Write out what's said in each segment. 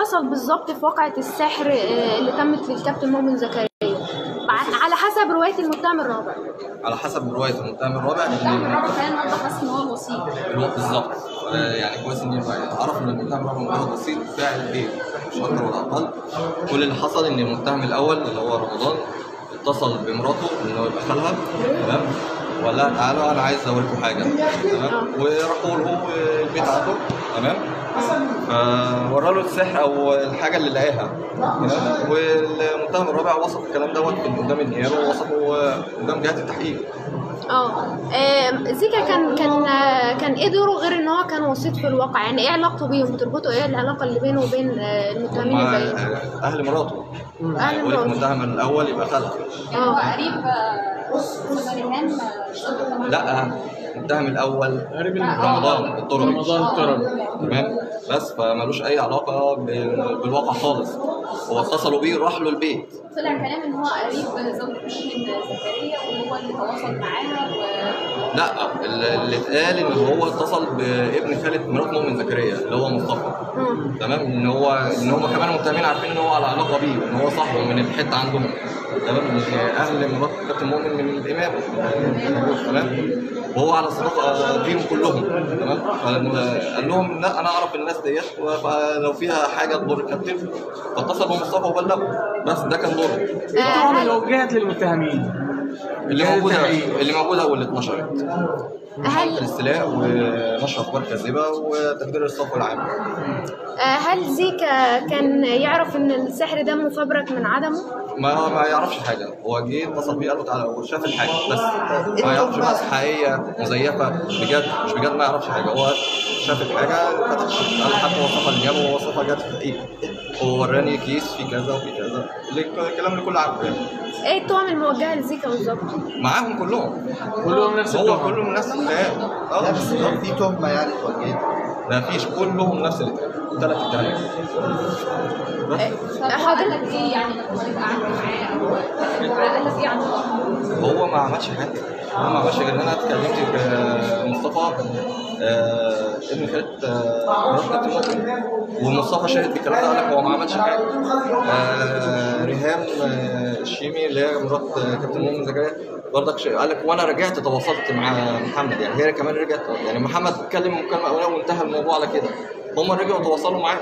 حصل بالظبط في واقعة السحر آه، اللي تمت للكابتن مؤمن زكريا. على حسب رواية المتهم الرابع. على حسب رواية المتهم الرابع إن الرابع كان بس إن هو الوسيط بالظبط. آه، يعني كويس ان يبقى يتعرف إن المتهم الرابع مجرد وسيط فاعل إيه مش أكتر ولا أقل كل اللي حصل إن المتهم الأول اللي هو رمضان اتصل بمراته إن هو يبقى خالها تمام؟ وقال لها تعالوا أنا عايز اوريكم حاجة. تمام؟ وراحوا له البيت عنده تمام؟ فورى له السحر أو الحاجة اللي لقاها. تمام؟ والمتهم الرابع وصف الكلام دوت قدام النيابة ووصفه قدام جهات التحقيق. آه آه، زيكا كان كان آه، كان إيه دوره غير إن هو كان وسيط في الواقع؟ يعني إيه علاقته بيهم؟ بتربطوا إيه العلاقة اللي بينه وبين آه، المتهمين الباقيين؟ أهل مراته. لك مراته. المتهم الأول يبقى خالها هو قريب آه، أستاذ ريهام آه، لا الأول. رمضان الطرق رمضان الطرق تمام؟ بس فمالوش أي علاقة بال- بالواقع خالص. هو اتصلوا بيه راح له البيت. طلع كلام إن هو قريب زوج مؤمن زكريا وهو اللي تواصل معاها و لا اللي اللي اتقال إن هو اتصل بابن خالة مرات مؤمن زكريا اللي هو مصطفى. تمام؟ إن هو إن هم كمان المتهمين عارفين إن هو على علاقة بيه وان هو صاحبه من الحتة عندهم. تمام أهل مرات كابتن مؤمن من الإمام. تمام؟ وهو على صداقه بيهم كلهم. تمام؟ فقال لهم لا أنا أعرف الناس ديت فلو فيها حاجة تضر الكابتن فاتصل بمصطفى وبلغه. بس ده كان دوره آه، لو جهت للمتهمين. اللي موجودة. اللي موجودة واللي اتنشرت هل الاستيلاء ونشر أخبار كاذبه وتكبير الصف العام آه، هل زيكا كان يعرف إن السحر ده مفبرك من عدمه؟ ما ما يعرفش حاجة. هو جه اتصل بيه قال له تعالى هو شاف الحاجة بس ما يعرفش بقى حقيقيه مزيفة بجد مش بجد ما يعرفش حاجة. هو شاف الحاجة فتح قال حتى وصفها للنيابه ووصفها جت في التحقيق هو وراني كيس في كذا وفي كذا. الكلام اللي كله عارفه يعني إيه التهم الموجهة لزيكا بالظبط؟ معاهم كلهم. كلهم نفس هو. كلهم نفس لا آه. بس لو في تهمة يعني اتوجهت ما فيش كلهم نفس الكلام ثلاث اتهامات لك إيه يعني؟ لما حضرتك قعدت معاه أو اتكلمت معاه قال لك إيه عن الموضوع؟ هو ما عملش حاجة. ما عملش غير ان أنا اتكلمت بمصطفى آه ابن خالد آه مرات كابتن مؤمن ومصطفى شاهد بالكلام ده قال لك هو ما عملش حاجة آه ريهام آه الشيمي اللي هي مرات آه، كابتن مؤمن زكريا. برضك قال لك وأنا رجعت تواصلت مع محمد يعني هي كمان رجعت. يعني محمد اتكلم مكالمة أولى وانتهى الموضوع على كده. هم رجعوا تواصلوا معاه.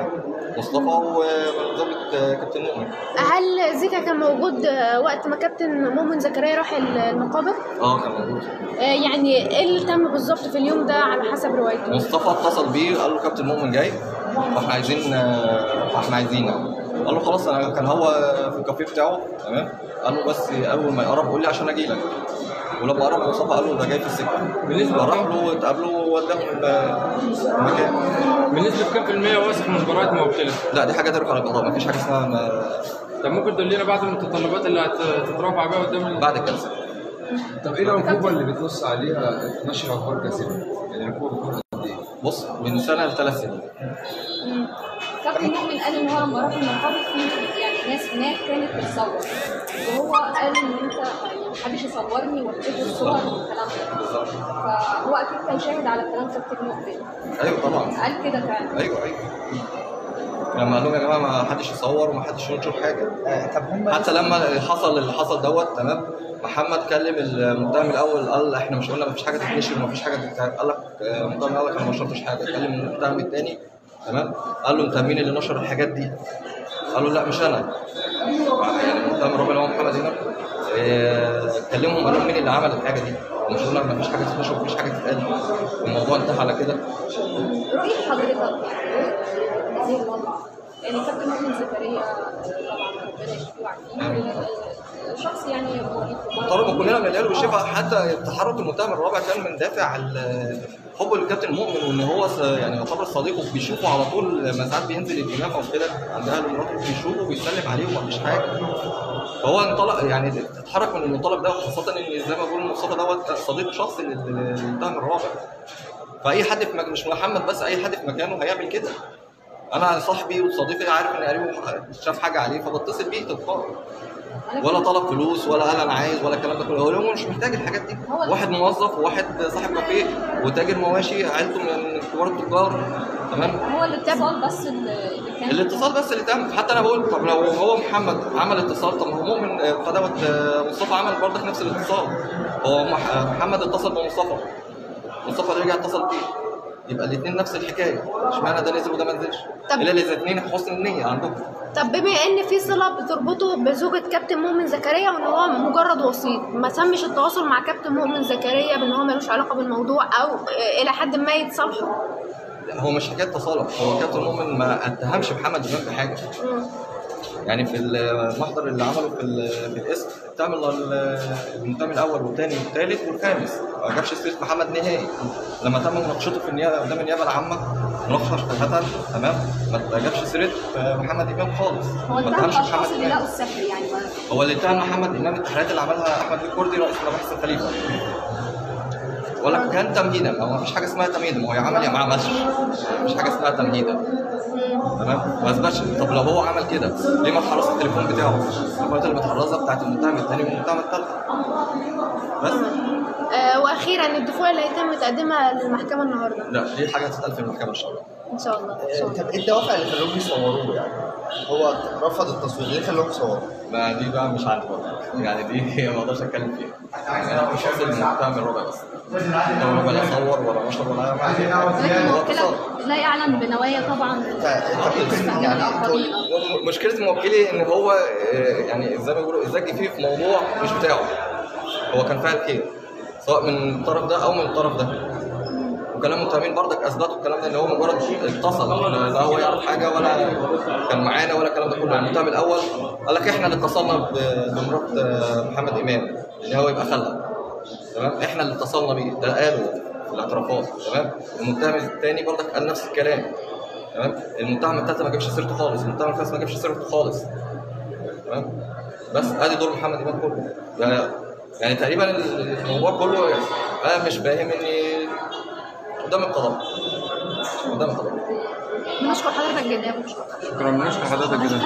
مصطفى وزوجة كابتن مؤمن هل زيكا كان موجود وقت ما كابتن مؤمن زكريا راح المقابر؟ آه كان موجود. آه، يعني إيه اللي تم بالظبط في اليوم ده على حسب روايته؟ مصطفى اتصل بيه قال له كابتن مؤمن جاي وإحنا عايزين آه، إحنا عايزينك قال له خلاص أنا كان هو في الكافيه بتاعه تمام؟ قال له بس أول ما يقرب قول لي عشان أجي لك. ولما قرب مصطفى قال له ده جاي في السكة. بالنسبة راح له اتقابلوا ووداهم المكان بالنسبة في المية واثق من براءة موكله؟ لا دي حاجة ترجع للقضاء مفيش حاجة اسمها ما- طب ممكن تقول لنا بعض المتطلبات اللي هتترافع بيها قدام بعد الجلسه طب إيه العقوبة اللي بتنص عليها نشر أخبار كاذبه؟ يعني العقوبه بتكون قد إيه؟ بص من سنة لثلاث سنين كابتن مؤمن قال ان هو لما راح المقابر في يعني ناس هناك كانت بتصور وهو قال إن أنت يعني محدش يصورني واكتب الصور والكلام ده فهو أكيد كان شاهد على كلام كابتن مؤمن أيوه طبعا. قال كده فعلا. أيوه أيوه. لما قال لهم يا جماعة ما حدش يصور وما حدش ينشر حاجة. آه، طب هم حتى لما حصل اللي حصل دوت تمام؟ محمد كلم المتهم الأول قال إحنا مش قلنا مفيش حاجة تتنشر ومفيش حاجة تتعمل قال لك المتهم الأول أنا ما نشرتش حاجة. كلم المتهم الثاني تمام؟ قال له أنت مين اللي نشر الحاجات دي؟ قال له لا مش أنا. يعني المتهم الرابع اللي هو محمد هنا. آه، كلمهم قال لهم مين اللي عمل الحاجة دي؟ مش قلنا مفيش حاجة تتنشر ومفيش حاجة تتقال. الموضوع انتهى على كده. رؤية حضرتك؟ يعني كابتن مؤمن زكريا. طبعا ربنا يشفيه ويعافيه شخص يعني محترم وكلنا بندعي له بالشفاء حتى تحرك المتهم الرابع كان من دافع حبه للكابتن مؤمن وان هو يعني يعتبر صديقه بيشوفه على طول لما ساعات بينزل الامام أو كده عند أهل مراته بيشوفه وبيسلم عليه ومفيش حاجة. فهو انطلق يعني اتحرك من المنطلق ده خاصه إن زي ما بقول مصطفى دوت صديق شخصي لل- للمتهم الرابع. فأي حد في. مش محمد بس أي حد في مكانه هيعمل كده. أنا صاحبي وصديقي عارف إن قريبه شاف حاجة عليه فبتصل بيه تلقائي. ولا طلب فلوس ولا قال أنا عايز ولا الكلام ده كله. هو مش محتاج الحاجات دي. واحد موظف وواحد صاحب كافيه وتاجر مواشي عيلته من كبار التجار. تمام؟ هو الاتصال بس اللي كان. الاتصال بس اللي تم. حتى أنا بقول طب لو هو محمد عمل اتصال طب ما هو مؤمن آه، قدوة آه، مصطفى عمل برضك نفس الاتصال. هو مح- آه، محمد اتصل بمصطفى. مصطفى رجع اتصل بيه. يبقى الاثنين نفس الحكاية. اشمعنى ده نزل وده ما نزلش؟ إلا الاثنين حسن النية عندهم. طب بما إن في صلة بتربطه بزوجة كابتن مؤمن زكريا وإن هو مجرد وسيط ما تمش التواصل مع كابتن مؤمن زكريا بإن هو ملوش علاقة بالموضوع أو إلى حد ما يتصالحوا؟ هو مش حكاية تصالح. هو كابتن مؤمن ما أتهمش محمد امام بحاجه. يعني في المحضر اللي عمله في في الاسم اتهم ال- المتهم الأول والثاني والثالث والخامس. ما جابش سيرة محمد نهائي. لما تم مناقشته في النيابه قدام النيابة العامة مناقشة شبهه تمام؟ ما جابش سيرة محمد إمام خالص. هو ما اتهم اتهمش محمد اللي إمام. السحر يعني هو اللي اتهم محمد إمام التحريات اللي عملها أحمد الكردي رئيس مباحث الخليفة. ولا كان تمهيدا. ما فيش حاجة اسمها تمهيدا. ما هو يا عمل يا ما عملش. مفيش حاجة اسمها تمهيدا. تمام؟ ما أثبتش. طب لو هو عمل كده ليه ما تحرص التليفون بتاعه؟ التليفونات المتحرزه بتاعت المتهم الثاني والمتهم الثالث بس. آه وأخيرا الدفوع اللي هيتم تقديمها للمحكمة النهارده. لا دي حاجة هتتقال في المحكمة إن شاء الله. إن شاء الله طب إيه الدوافع اللي خلوهم يصوروه يعني؟ هو رفض التصوير ليه خلوهم يصوروه؟ ما دي بقى مش برضه يعني دي ما أقدرش اتكلم فيها. أنا مش واصل المتهم الربع بس. المتهم الربع لا صور ولا نشر ولا ولكن هو موكلك اتصال لا يعلم بنوايا طبعا. طب يعني مشكلة موكلي إن هو آه، يعني زي ما بيقولوا الزج فيه في موضوع مش بتاعه. هو كان فاعل خير سواء من الطرف ده أو من الطرف ده. وكلام المتهمين برضك أثبتوا الكلام ده إن هو مجرد اتصل لا هو يعرف حاجة ولا كان معانا ولا الكلام ده كله. يعني المتهم الأول قال لك إحنا اللي اتصلنا بمرات آه، محمد إمام. إن هو يبقى خالها تمام؟ إحنا اللي اتصلنا بيه. ده قالوا في الاعترافات. تمام؟ المتهم الثاني برضك قال نفس الكلام. تمام؟ المتهم الثالث ما جابش سيرته خالص. المتهم الخامس ما جابش سيرته خالص. تمام؟ بس أدي دور محمد إمام كله. يعني, يعني تقريبا الموضوع كله أنا مش فاهم إني قدام القضاء. قدام القضاء. بنشكر حضرتك جدا. بنشكر شكرا. بنشكر حضرتك جدا.